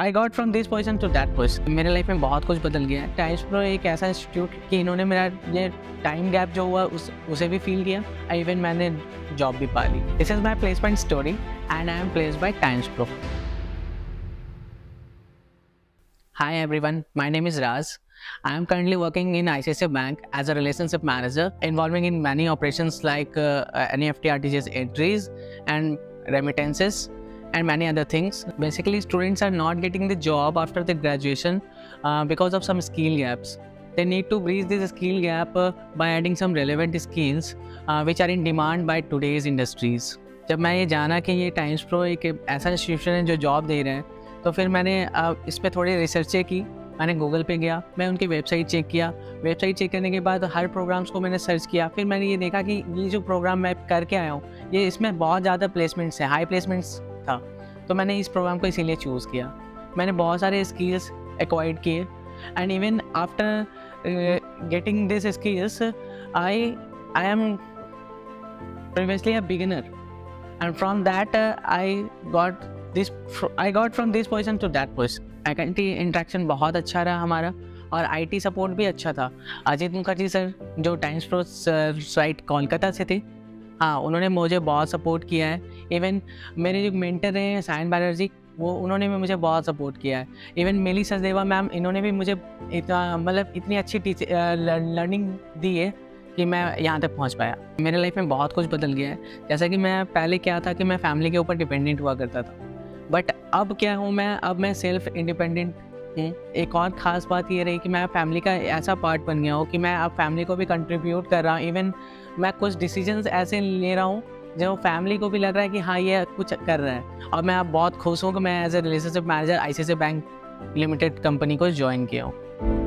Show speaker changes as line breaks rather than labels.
I got from this position to that position मेरे life में बहुत कुछ बदल गया है। टाइम्स प्रो एक ऐसा इंस्टीट्यूट कि इन्होंने मेरा ये टाइम गैप जो हुआ, उस, उसे भी फील किया। आई इवन मैंने जॉब भी पा ली this is my placement story and I am place by Times Pro hi everyone my name is Raj I am currently working in I C I bank as a relationship manager involving in many operation like N F T R T G S entries and remittances and many other things. Basically, students are not getting the job after the graduation uh, because of some skill gaps. They need to bridge this skill gap uh, by adding some relevant skills uh, which are in demand by today's industries. जब मैं ये जाना कि ये times pro एक ऐसा institution है जो जॉब दे रहे हैं तो फिर मैंने इस पर थोड़ी रिसर्चें की मैंने गूगल पे गया मैं उनकी वेबसाइट चेक किया वेबसाइट चेक करने के बाद हर प्रोग्राम्स को मैंने सर्च किया फिर मैंने ये देखा कि ये जो प्रोग्राम मैं करके आया हूँ ये इसमें बहुत ज़्यादा प्लेसमेंट्स हैं हाई प्लेसमेंट्स था। तो मैंने इस प्रोग्राम को इसीलिए चूज़ किया। मैंने बहुत सारे स्किल्स एक्वाइड किए। And even after getting this skills I I am previously a beginner and from that I got this I got from this position to that position faculty interaction बहुत अच्छा रहा हमारा। और आईटी सपोर्ट भी अच्छा था। Ajit Mukherjee sir जो Times Pro site Kolkata से थे हाँ उन्होंने मुझे बहुत सपोर्ट किया है। इवन मेरे जो मेंटर हैं साइन बैनर्जी वो, उन्होंने भी मुझे बहुत सपोर्ट किया है। इवन मेली सचदेवा मैम इन्होंने भी मुझे इतना मतलब इतनी अच्छी टीच लर्निंग दी है कि मैं यहाँ तक पहुँच पाया। मेरे लाइफ में बहुत कुछ बदल गया है। जैसा कि मैं पहले क्या था कि मैं फैमिली के ऊपर डिपेंडेंट हुआ करता था। बट अब क्या हूँ मैं, अब मैं सेल्फ इंडिपेंडेंट हूँ। एक और ख़ास बात ये रही कि मैं फैमिली का ऐसा पार्ट बन गया हूँ कि मैं अब फैमिली को भी कंट्रीब्यूट कर रहा हूँ। इवन मैं कुछ डिसीजंस ऐसे ले रहा हूँ जो फैमिली को भी लग रहा है कि हाँ ये कुछ कर रहा है। और मैं अब बहुत खुश हूँ कि मैं as a relationship manager I bank limited company को ज्वाइन किया हूँ।